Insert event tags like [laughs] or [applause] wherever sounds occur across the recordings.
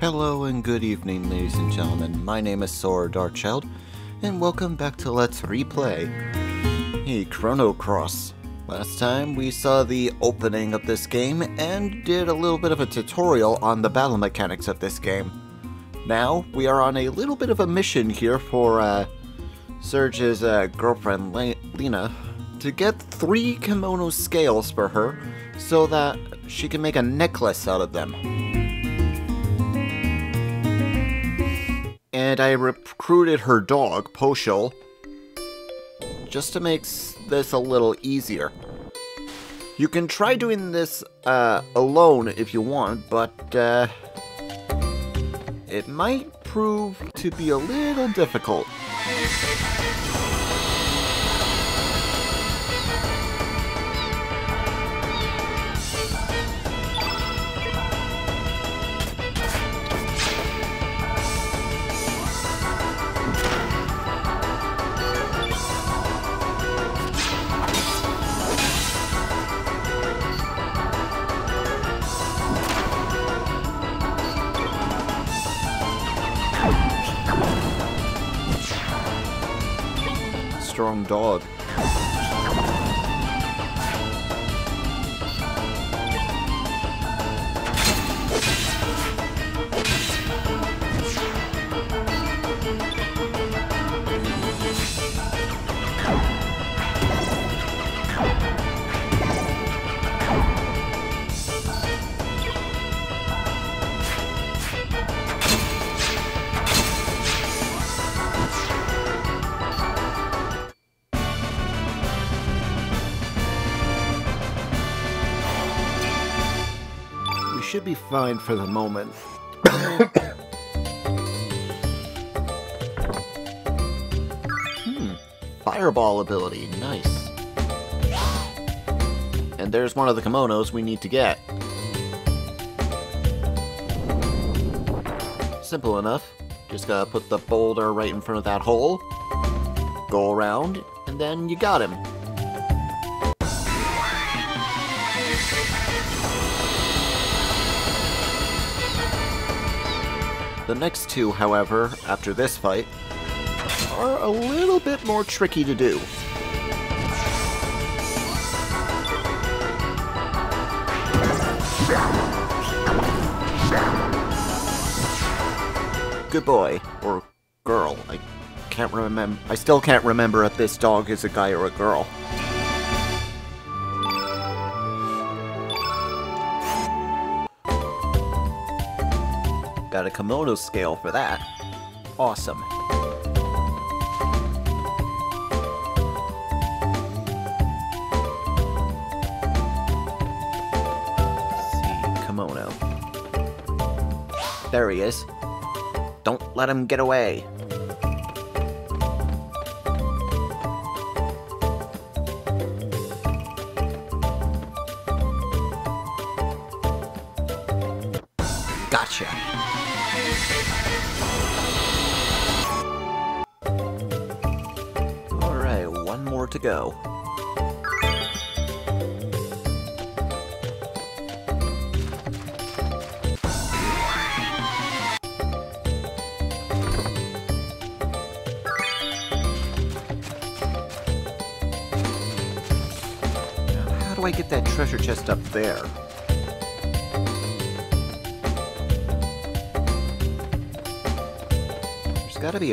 Hello and good evening, ladies and gentlemen. My name is Saur Darkchylde, and welcome back to Let's Replay. Hey, Chrono Cross. Last time we saw the opening of this game and did a little bit of a tutorial on the battle mechanics of this game. Now we are on a little bit of a mission here for uh, Serge's uh, girlfriend Le Leena to get three Komodo scales for her so that she can make a necklace out of them. And I recruited her dog, Poshul, just to make this a little easier. You can try doing this uh, alone if you want, but uh, it might prove to be a little difficult. Dog. Fine for the moment. hmm. Fireball ability. Nice. And there's one of the Komodos we need to get. Simple enough. Just gotta put the boulder right in front of that hole. Go around, and then you got him. The next two, however, after this fight, are a little bit more tricky to do. Good boy, or girl. I can't remember. I still can't remember if this dog is a guy or a girl. Got a Komodo scale for that. Awesome. Komodo. There he is. Don't let him get away.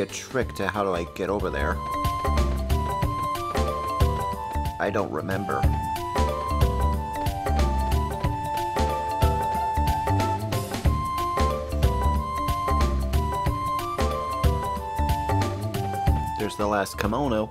A trick to how do I get over there. I don't remember. There's the last Komodo.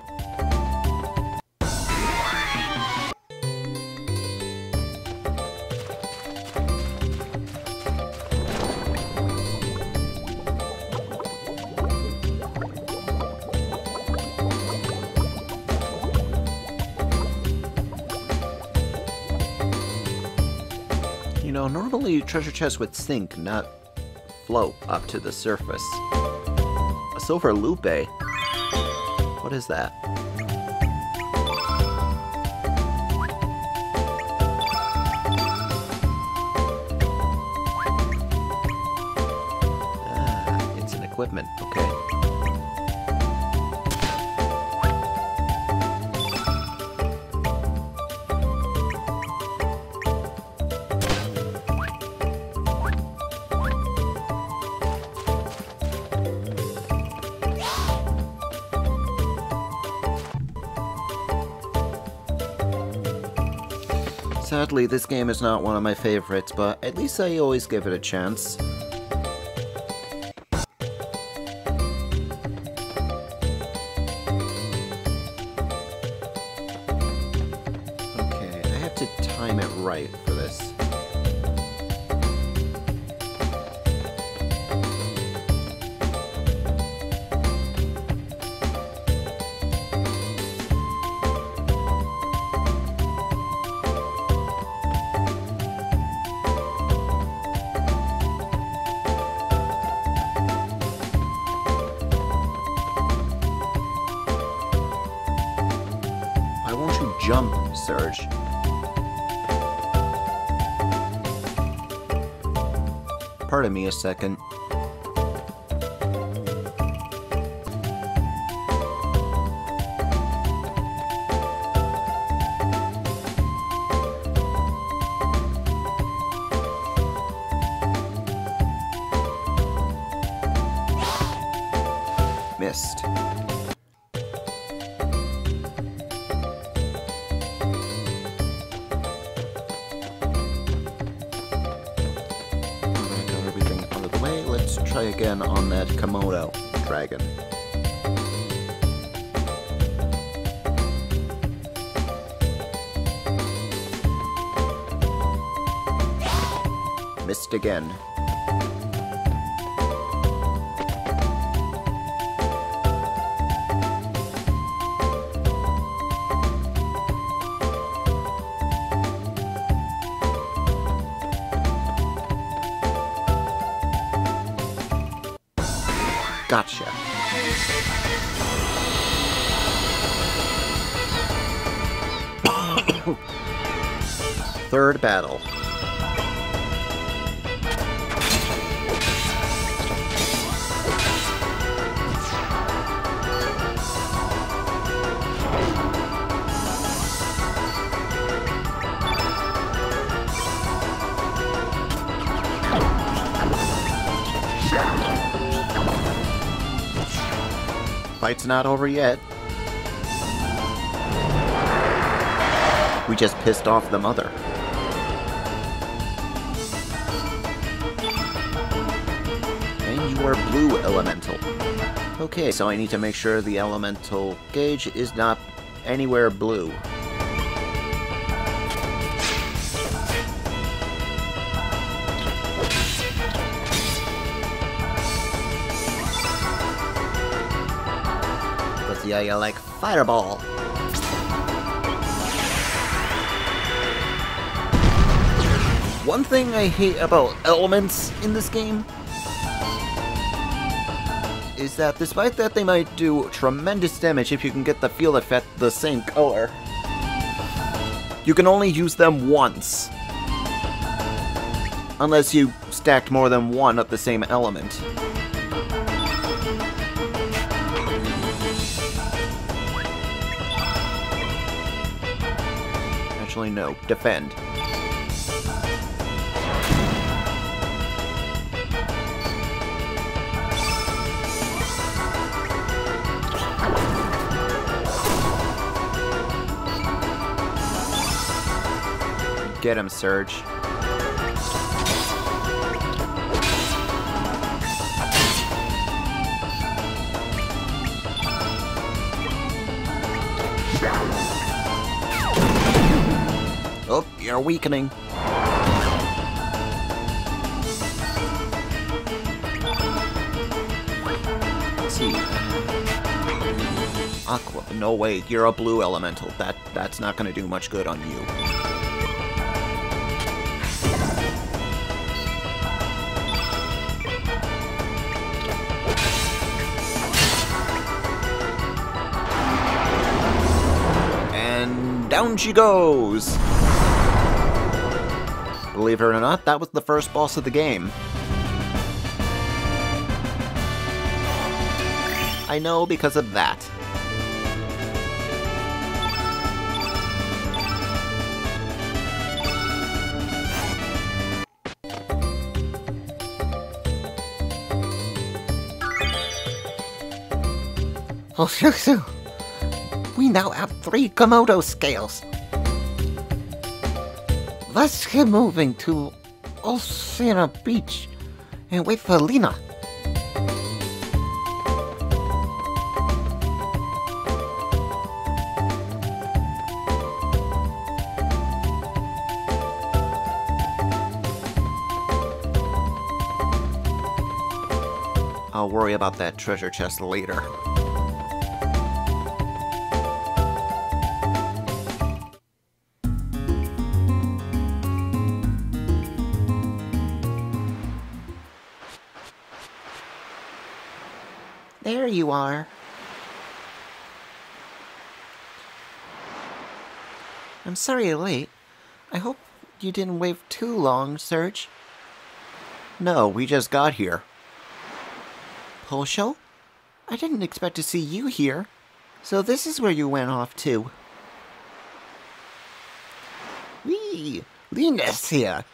Treasure chest would sink, not float up to the surface. A silver lupe? What is that? Ah, it's an Sadly, this game is not one of my favorites, but at least I always give it a chance. Serge? Pardon me a second. Again. Gotcha. [coughs] Third battle. Fight's not over yet. We just pissed off the mother. And you are blue elemental. Okay, so I need to make sure the elemental gauge is not anywhere blue. You like Fireball. One thing I hate about elements in this game is that despite that they might do tremendous damage if you can get the field effect the same color, you can only use them once. Unless you stacked more than one of the same element. Actually, no. Defend. Get him, Serge. You're weakening. Aqua. No way, you're a blue elemental. That that's not gonna do much good on you. And down she goes! Believe it or not, that was the first boss of the game. I know because of that. Oh, [laughs] we now have three Komodo scales. Let's get moving to Opassa Beach and wait for Leena. I'll worry about that treasure chest later. There you are. I'm sorry you're late. I hope you didn't wait too long, Serge. No, we just got here. Poshul? I didn't expect to see you here. So this is where you went off to. Wee, Linus here.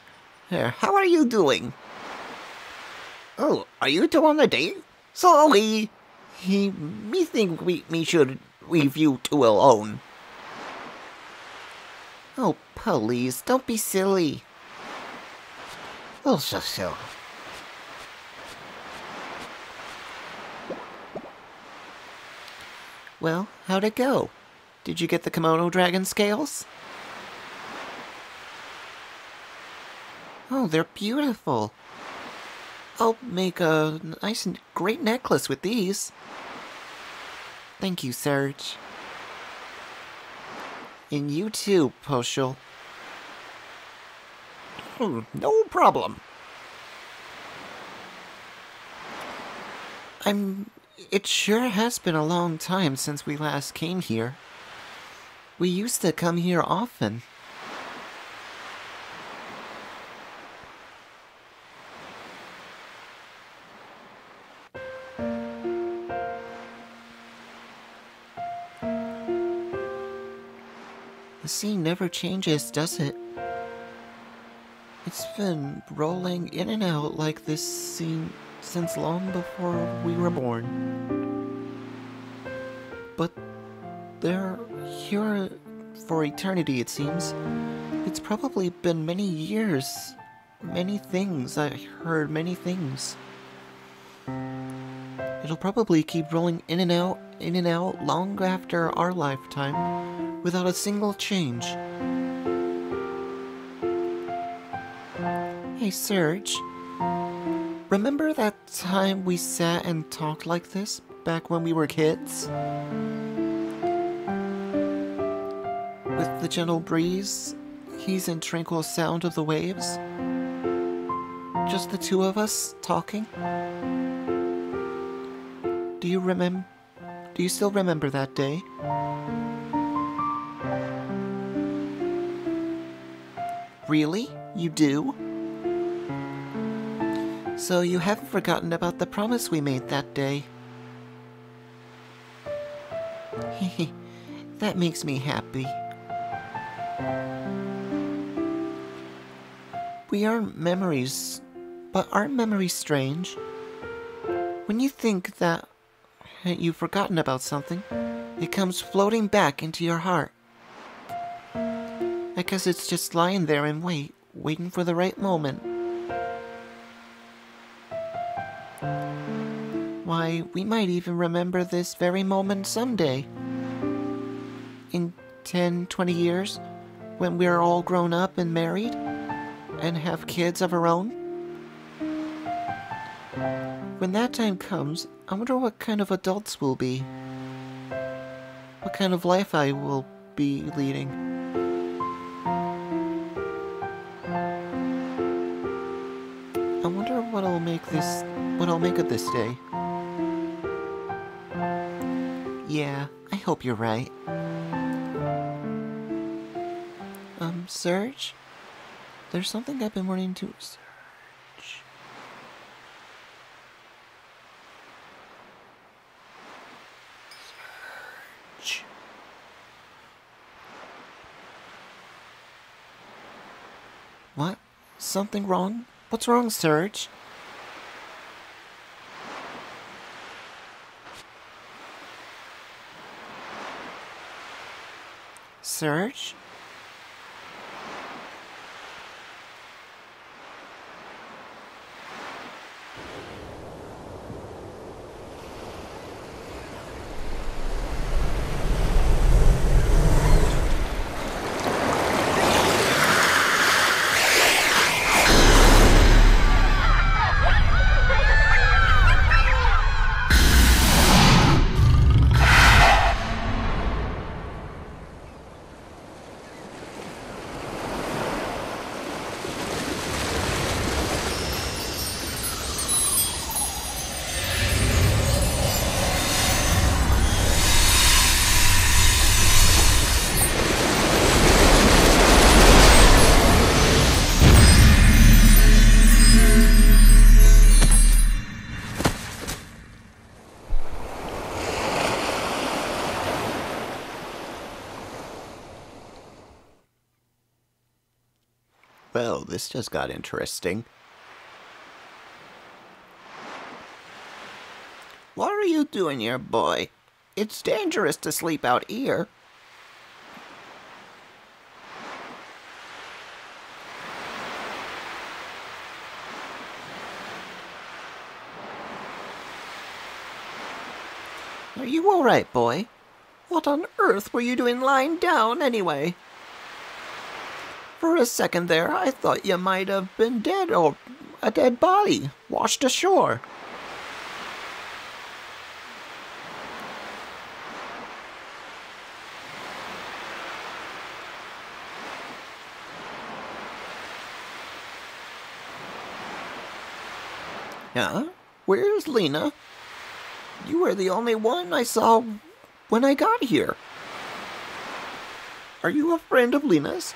Uh, How are you doing? Oh, are you two on a date? Sorry. He, me think we, me should leave you two alone. Oh, please, don't be silly. Oh, so so. Well, how'd it go? Did you get the Komodo dragon scales? Oh, they're beautiful. I'll make a nice and great necklace with these. Thank you, Serge. And you too, Poshul. Hmm, no problem. I'm. It sure has been a long time since we last came here. We used to come here often. Never changes, does it? It's been rolling in and out like this scene since long before we were born. But they're here for eternity, it seems. It's probably been many years. Many things. I heard many things. It'll probably keep rolling in and out, in and out, long after our lifetime, without a single change. Hey, Serge. Remember that time we sat and talked like this back when we were kids? With the gentle breeze, ease and tranquil sound of the waves? Just the two of us talking? Do you remember? Do you still remember that day? Really? You do? So you haven't forgotten about the promise we made that day? [laughs] that makes me happy. We are memories, but aren't memories strange? When you think that you've forgotten about something, it comes floating back into your heart. I guess it's just lying there and wait, waiting for the right moment. Why, we might even remember this very moment someday. In 10, 20 years, when we're all grown up and married, and have kids of our own. When that time comes, I wonder what kind of adults we'll be. What kind of life I will be leading. I wonder what I'll make this, what I'll make of this day. Yeah, I hope you're right. Um, Serge? There's something I've been wanting to... Serge... Serge... What? Something wrong? What's wrong, Serge? Serge? This just got interesting. What are you doing here, boy? It's dangerous to sleep out here. Are you alright, boy? What on earth were you doing lying down, anyway? For a second there, I thought you might have been dead or a dead body washed ashore. Yeah? Where's Leena? You were the only one I saw when I got here. Are you a friend of Leena's?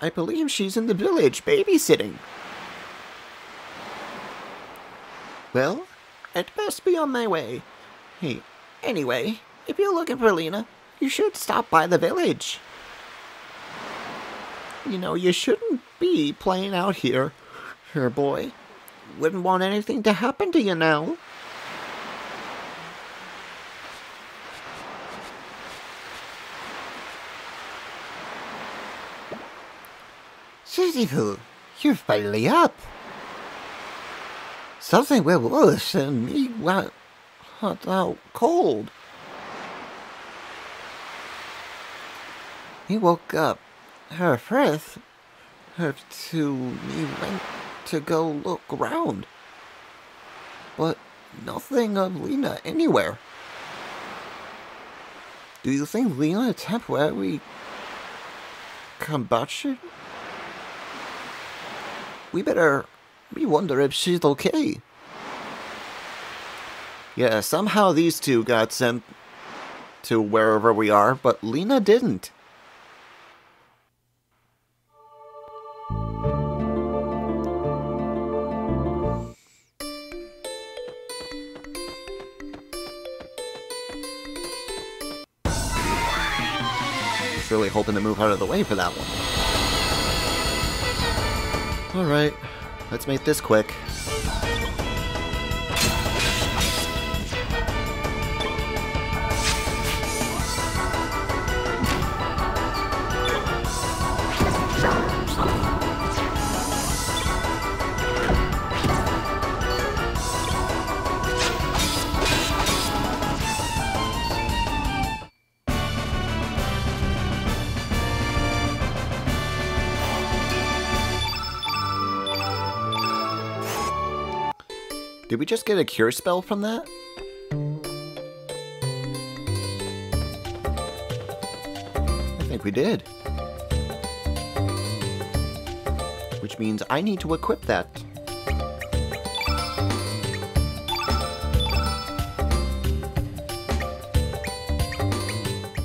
I believe she's in the village babysitting. Well, I'd best be on my way. Hey, anyway, if you're looking for Leena, you should stop by the village. You know, you shouldn't be playing out here, her boy. Wouldn't want anything to happen to you now. Suzyville, you're finally up. Something way worse than me went hot out cold. He woke up. Her breath her to me went to go look around. But nothing of Leena anywhere. Do you think Leena temporarily combustion? We better we wonder if she's okay. Yeah, somehow these two got sent to wherever we are, but Leena didn't. Really hoping to move out of the way for that one. Alright, let's make this quick. Just get a cure spell from that? I think we did. Which means I need to equip that.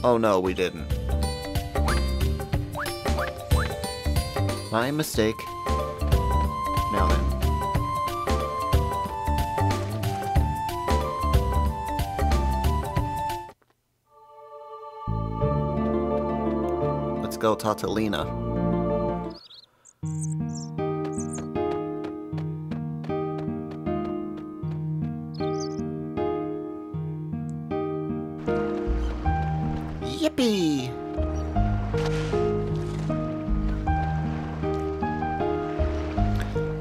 Oh no, we didn't. My mistake. Leena. Yippee!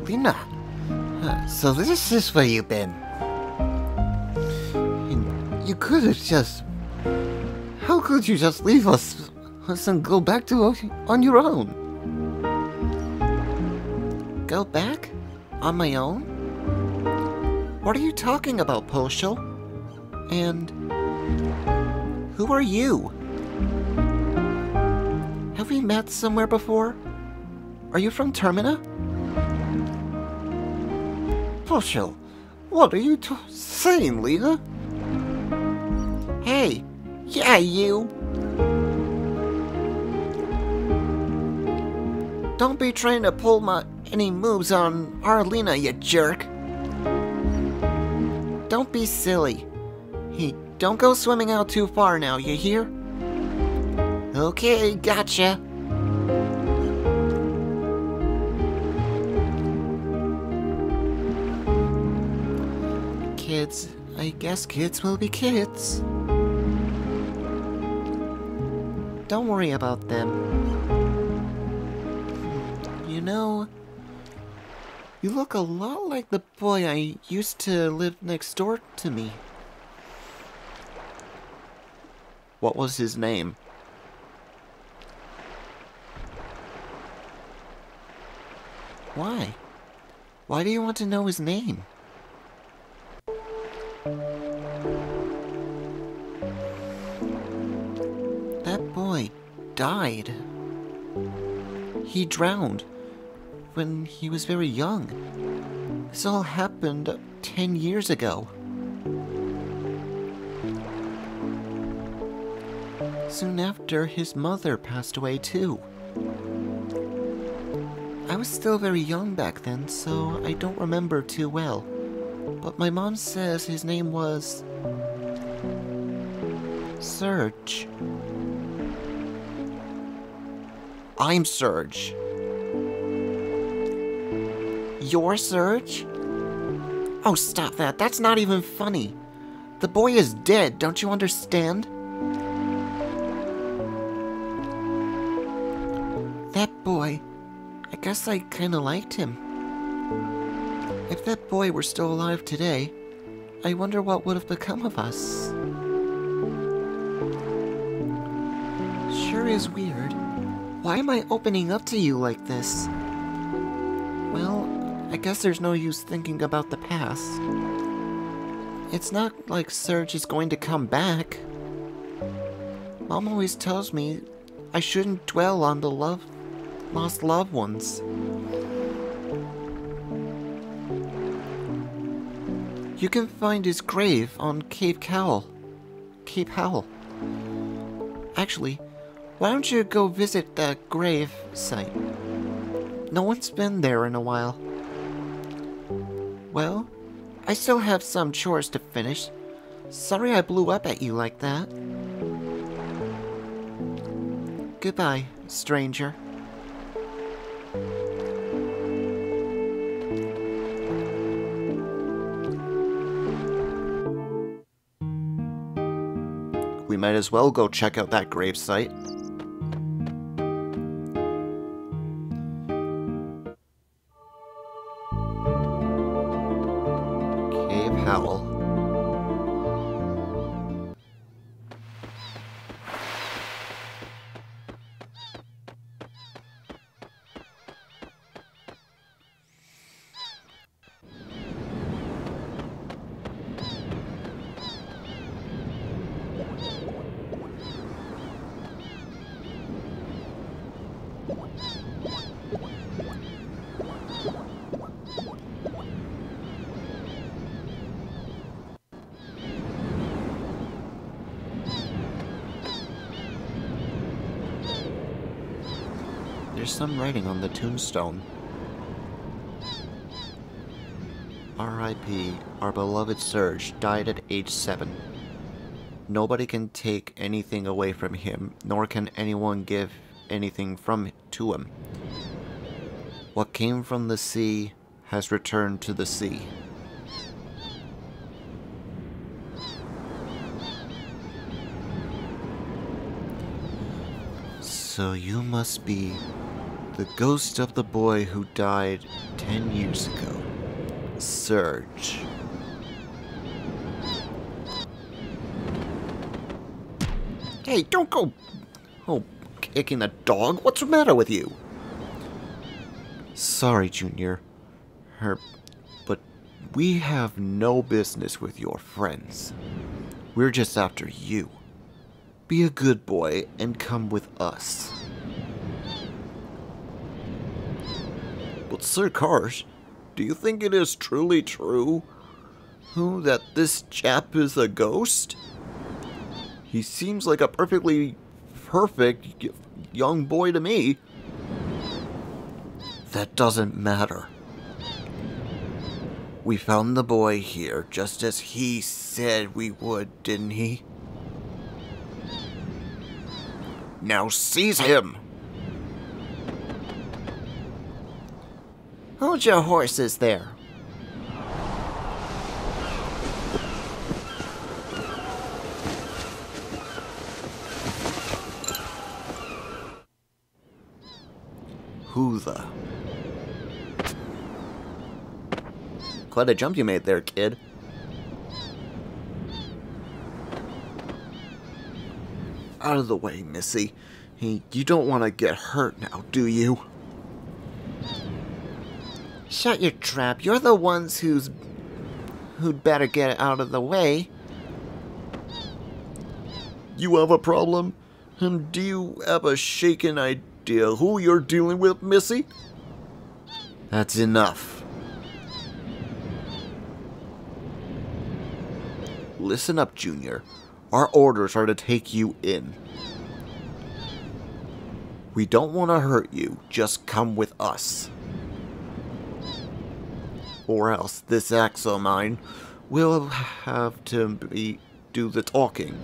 Leena, uh, so this is where you've been. You could have just. How could you just leave us, and go back to on your own? Go back? On my own? What are you talking about, Poshul? And who are you? Have we met somewhere before? Are you from Termina? Poshul, what are you saying, Leena? Hey, yeah, you. Don't be trying to pull my any moves on Arlena, you jerk. Don't be silly. Hey, don't go swimming out too far now, you hear? Okay, gotcha. Kids, I guess kids will be kids. Don't worry about them. You know, you look a lot like the boy I used to live next door to me. What was his name? Why? Why do you want to know his name? That boy died. He drowned when he was very young. This all happened 10 years ago. Soon after, his mother passed away too. I was still very young back then, so I don't remember too well. But my mom says his name was. Serge. I'm Serge. You're Serge? Oh, stop that. That's not even funny. The boy is dead, don't you understand? That boy. I guess I kinda liked him. If that boy were still alive today, I wonder what would have become of us. Sure is weird. Why am I opening up to you like this? Guess there's no use thinking about the past. It's not like Serge is going to come back. Mom always tells me I shouldn't dwell on the love lost loved ones. You can find his grave on Cape Howl. Cape Howl. Actually, why don't you go visit that grave site? No one's been there in a while. Well, I still have some chores to finish. Sorry I blew up at you like that. Goodbye, stranger. We might as well go check out that grave some writing on the tombstone. R.I.P. Our beloved Serge died at age 7. Nobody can take anything away from him, nor can anyone give anything from to him. What came from the sea has returned to the sea. So you must be the ghost of the boy who died ten years ago, Serge. Hey, don't go. Oh, kicking the dog. What's the matter with you? Sorry, Junior. Her, but we have no business with your friends. We're just after you. Be a good boy and come with us. Sir Karsh, do you think it is truly true? That this chap is a ghost? He seems like a perfectly perfect young boy to me. That doesn't matter. We found the boy here just as he said we would, didn't he? Now seize him! Hold your horses there. Who the? Quite a jump you made there, kid. Out of the way, Missy. You don't want to get hurt now, do you? Shut your trap. You're the ones who's... who'd better get out of the way. You have a problem? And do you have a shaken idea who you're dealing with, Missy? That's enough. Listen up, Junior. Our orders are to take you in. We don't want to hurt you, just come with us. Or else this axe of mine will have to be, do the talking.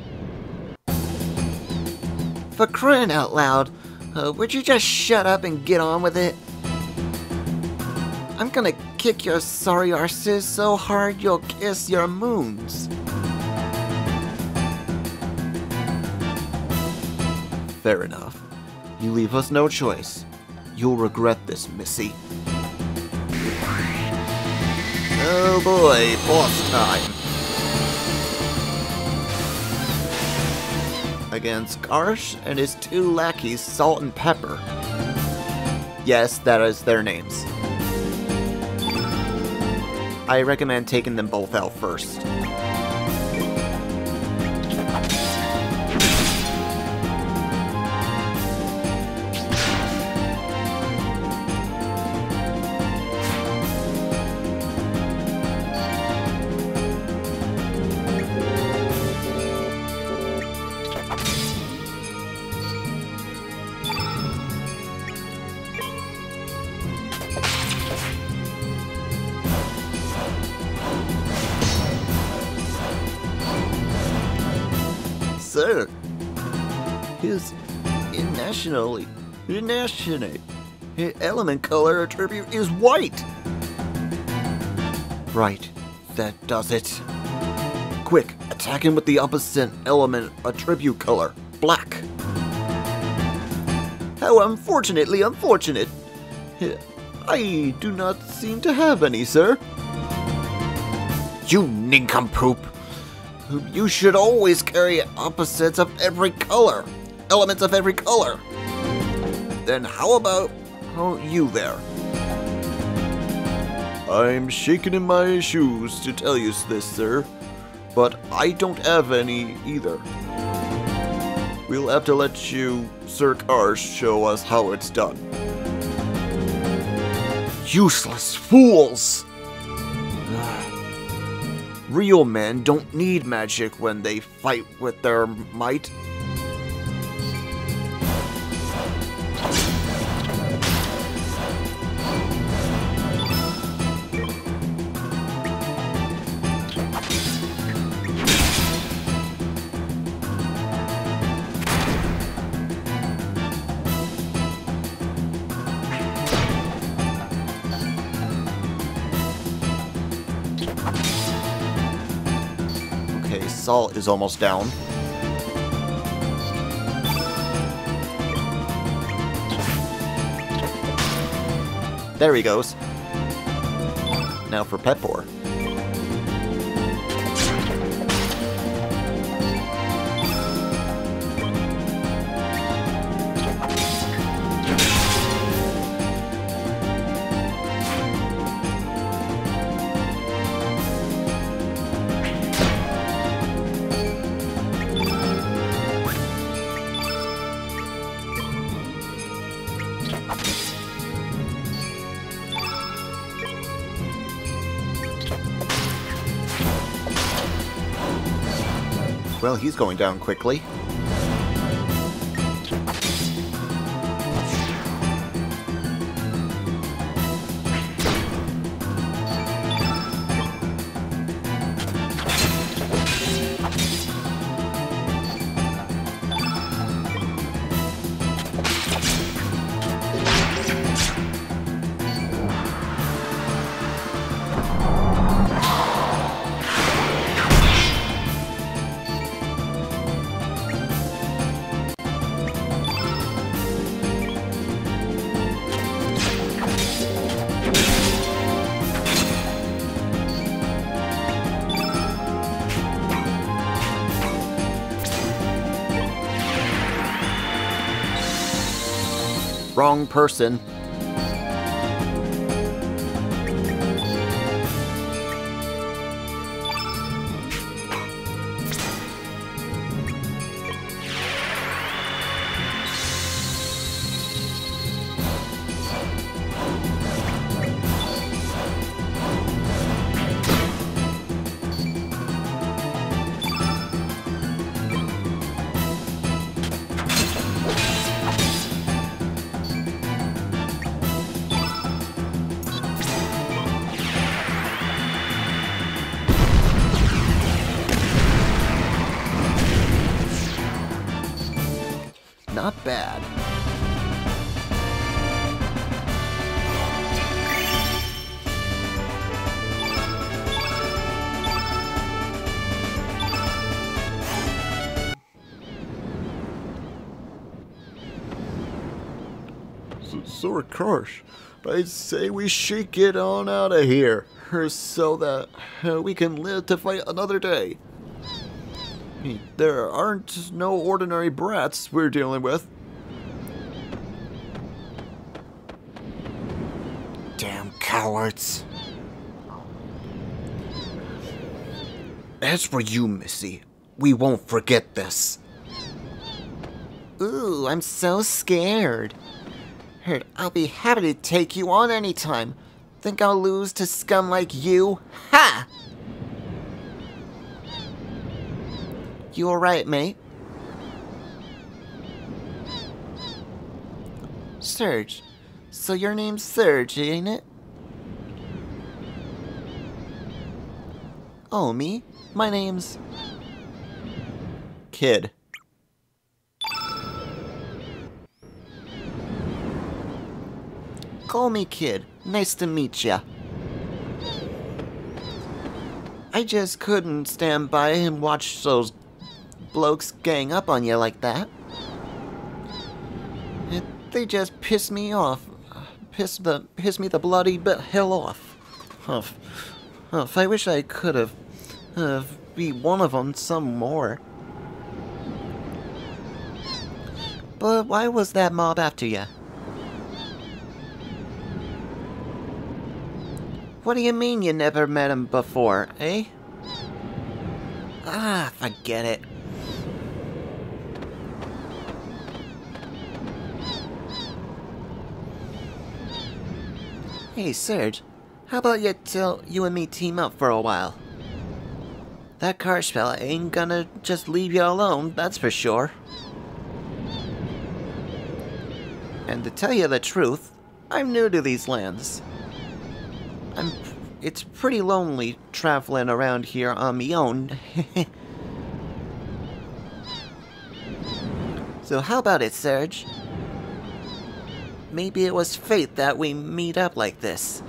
For crying out loud, uh, would you just shut up and get on with it? I'm gonna kick your sorry arses so hard you'll kiss your moons. Fair enough. You leave us no choice. You'll regret this, Missy. Oh boy, boss time. Against Karsh and his two lackeys, Solt and Peppor. Yes, that is their names. I recommend taking them both out first. His nationally, national, his element color attribute is white. Right, that does it. Quick, attack him with the opposite element attribute color, black. How unfortunately unfortunate. I do not seem to have any, sir. You nincompoop! You should always carry opposites of every color, elements of every color. Then how about you there? I'm shaking in my shoes to tell you this, sir, but I don't have any either. We'll have to let you, Sir Karsh, show us how it's done. Useless fools! [sighs] Real men don't need magic when they fight with their might. Solt is almost down. There he goes. Now for Peppor. He's going down quickly. Wrong person. So, Karsh, I say we should get on out of here, so that uh, we can live to fight another day. There aren't no ordinary brats we're dealing with. Damn cowards. As for you, Missy, we won't forget this. Ooh, I'm so scared. I'll be happy to take you on anytime. Think I'll lose to scum like you? Ha! You alright, mate? Serge. So your name's Serge, ain't it? Oh, me? My name's... Kid. Call me Kid. Nice to meet ya. I just couldn't stand by and watch those blokes gang up on you like that. It, they just piss me off. Piss the piss me the bloody bit hell off. Huff. Huff. I wish I could have uh, be one of them some more. But why was that mob after you? What do you mean you never met him before, eh? Ah, forget it. Hey, Serge, how about you till you and me team up for a while? That Karsh fella ain't gonna just leave you alone, that's for sure. And to tell you the truth, I'm new to these lands. I'm. It's pretty lonely traveling around here on my own. [laughs] so how about it, Serge? Maybe it was fate that we meet up like this.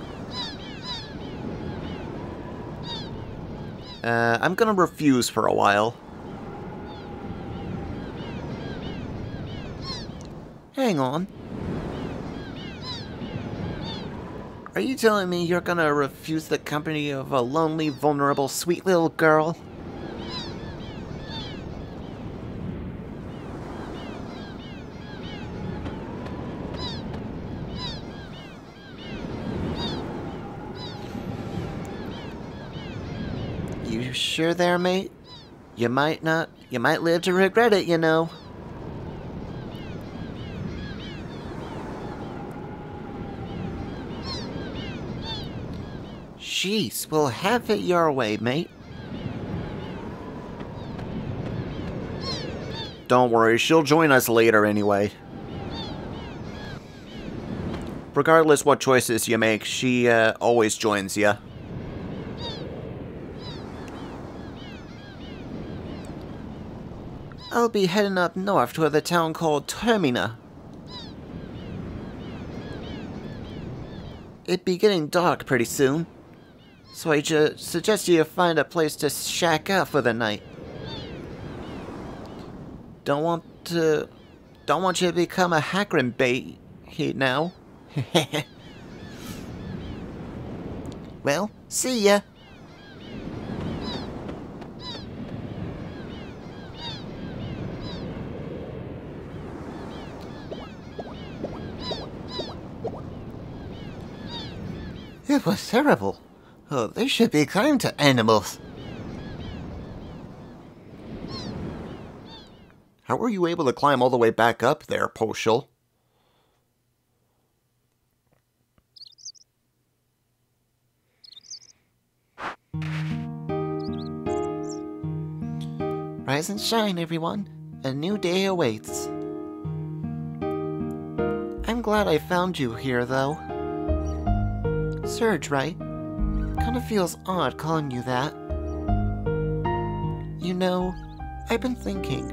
Uh, I'm gonna refuse for a while. Hang on. Are you telling me you're gonna refuse the company of a lonely, vulnerable, sweet little girl? You sure there, mate? You might not, you might live to regret it, you know. Jeez, we'll have it your way, mate. Don't worry, she'll join us later anyway. Regardless what choices you make, she uh, always joins you. I'll be heading up north to a town called Termina. It'd be getting dark pretty soon, so I just suggest you find a place to shack up for the night. Don't want to... Don't want you to become a hackering bait here now. [laughs] well, see ya. It was terrible. Oh, they should be kind to animals. How were you able to climb all the way back up there, Poshul? Rise and shine, everyone. A new day awaits. I'm glad I found you here, though. Serge, right? Kinda feels odd calling you that. You know, I've been thinking.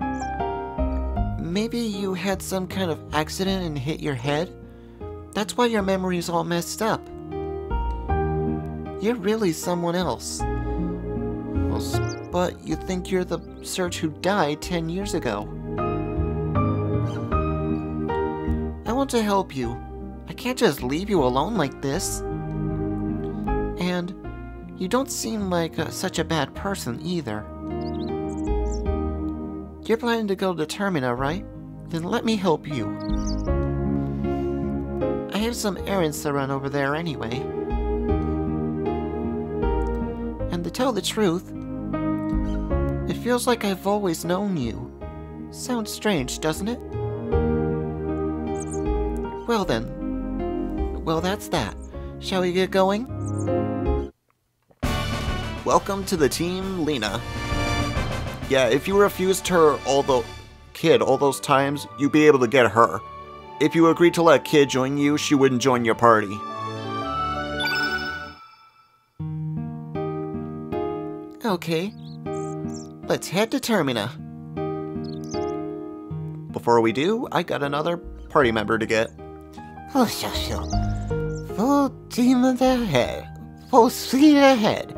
Maybe you had some kind of accident and hit your head? That's why your memory's all messed up. You're really someone else. But you think you're the Serge who died 10 years ago. I want to help you. I can't just leave you alone like this. You don't seem like uh, such a bad person either. You're planning to go to Termina, right? Then let me help you. I have some errands to run over there anyway. And to tell the truth, it feels like I've always known you. Sounds strange, doesn't it? Well then. Well, that's that. Shall we get going? Welcome to the team, Leena. Yeah, if you refused her all the kid all those times, you'd be able to get her. If you agreed to let Kid join you, she wouldn't join your party. Okay. Let's head to Termina. Before we do, I got another party member to get. Oh. Full team ahead. Full speed ahead.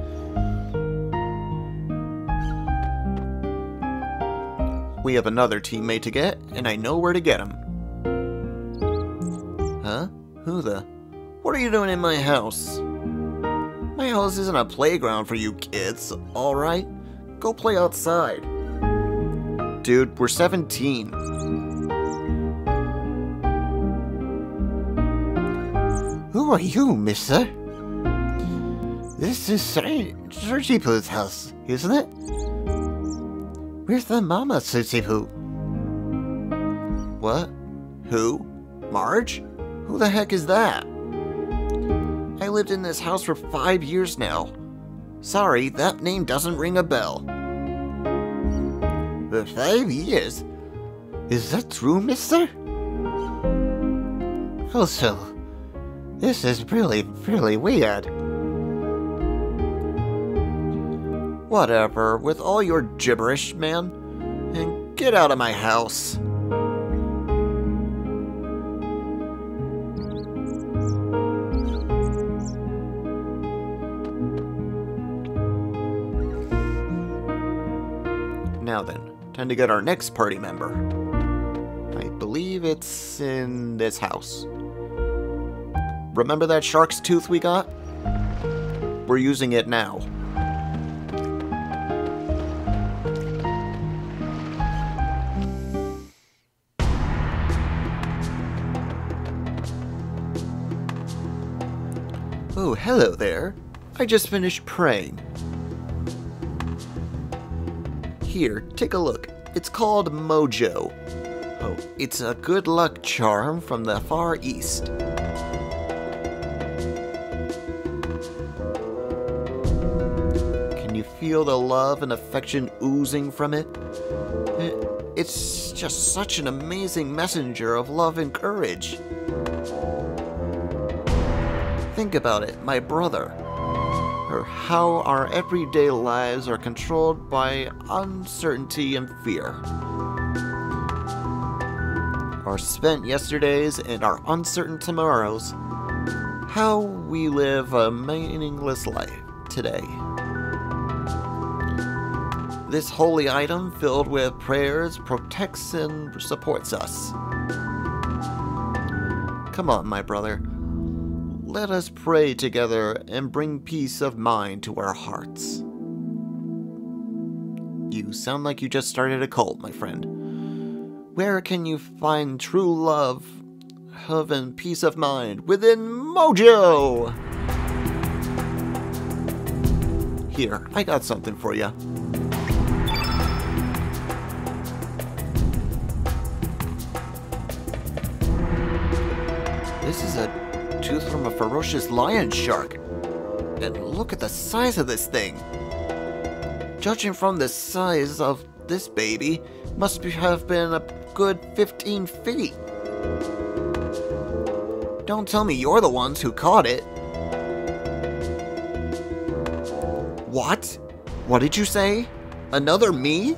We have another teammate to get, and I know where to get him. Huh? Who the? What are you doing in my house? My house isn't a playground for you kids, alright? Go play outside. Dude, we're 17. Who are you, mister? This is Sergipu's house, isn't it? Where's the mama, Sergipu? What? Who? Marge? Who the heck is that? I lived in this house for five years now. Sorry, that name doesn't ring a bell. For five years? Is that true, mister? Also, this is really, really weird. Whatever, with all your gibberish, man. And get out of my house. Now then, time to get our next party member. I believe it's in this house. Remember that shark's tooth we got? We're using it now. Hello there. I just finished praying. Here, take a look. It's called Mojo. Oh, it's a good luck charm from the Far East. Can you feel the love and affection oozing from it? Eh, it's just such an amazing messenger of love and courage. Think about it, my brother. Or how our everyday lives are controlled by uncertainty and fear. Our spent yesterdays and our uncertain tomorrows. How we live a meaningless life today. This holy item filled with prayers protects and supports us. Come on, my brother. Let us pray together and bring peace of mind to our hearts. You sound like you just started a cult, my friend. Where can you find true love, love and peace of mind? Within Mojo! Here, I got something for you. This is a tooth from a ferocious lion shark. And look at the size of this thing. Judging from the size of this baby, must have been a good 15 feet. Don't tell me you're the ones who caught it. What? What did you say? Another me?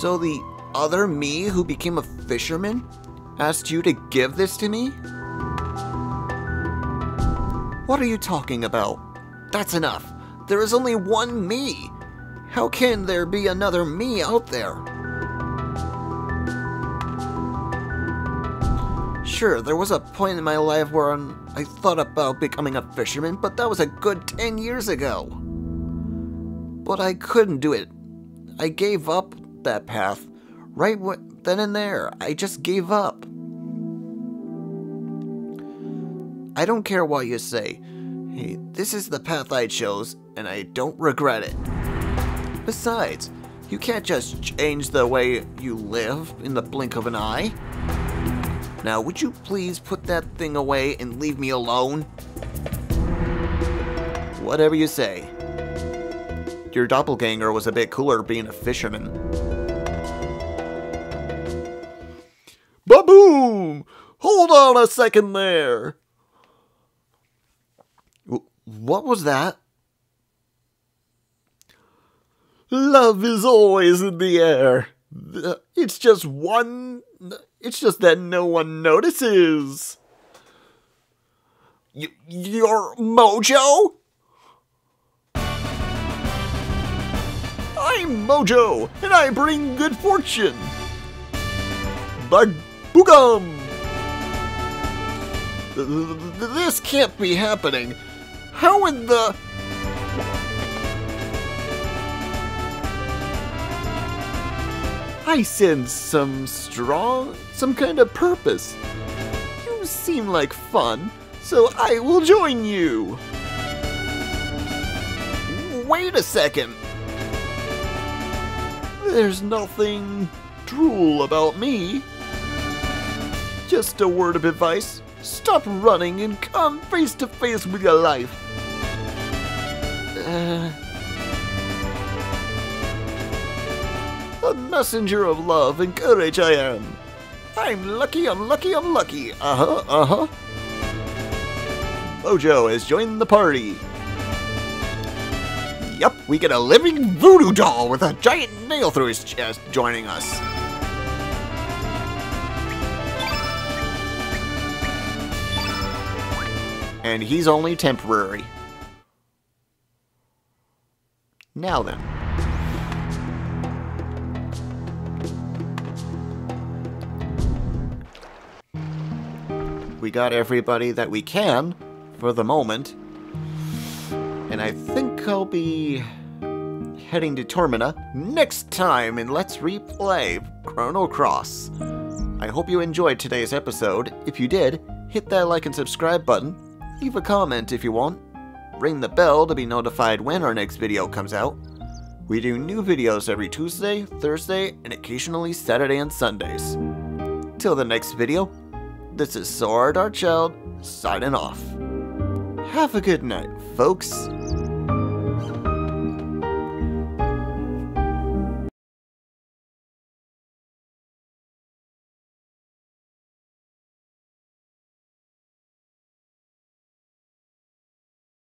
So the other me who became a fisherman asked you to give this to me? What are you talking about? That's enough. There is only one me. How can there be another me out there? Sure, there was a point in my life where I thought about becoming a fisherman, but that was a good 10 years ago. But I couldn't do it. I gave up that path right then and there. I just gave up. I don't care what you say. Hey, this is the path I chose, and I don't regret it. Besides, you can't just change the way you live in the blink of an eye. Now, would you please put that thing away and leave me alone? Whatever you say. Your doppelganger was a bit cooler being a fisherman. Ba-boom! Hold on a second there! What was that? Love is always in the air. Uh, it's just one. It's just that no one notices. Y- your mojo? I'm Mojo, and I bring good fortune. Bug boogum! This can't be happening. How in the... I sense some strong, some kind of purpose. You seem like fun, so I will join you. Wait a second. There's nothing drool about me. Just a word of advice. Stop running and come face to face with your life. Uh, a messenger of love and courage I am. I'm lucky, I'm lucky, I'm lucky. Uh huh, uh huh. Mojo has joined the party. Yup, we get a living voodoo doll with a giant nail through his chest joining us. And he's only temporary. Now then. We got everybody that we can for the moment. And I think I'll be heading to Termina next time and Let's Replay Chrono Cross. I hope you enjoyed today's episode. If you did, hit that like and subscribe button. Leave a comment if you want. Ring the bell to be notified when our next video comes out. We do new videos every Tuesday, Thursday, and occasionally Saturday and Sundays. Till the next video, this is Saur Darkchylde signing off. Have a good night, folks.